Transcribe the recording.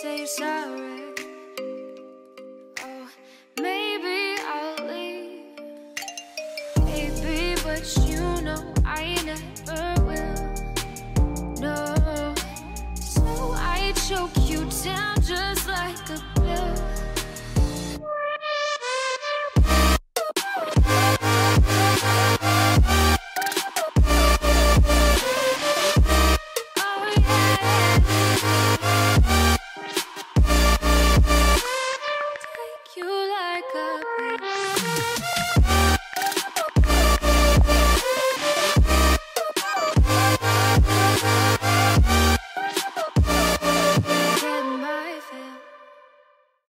say you're sorry. Oh, maybe I'll leave. Maybe, but you know I never will. No. So I choke you down just like a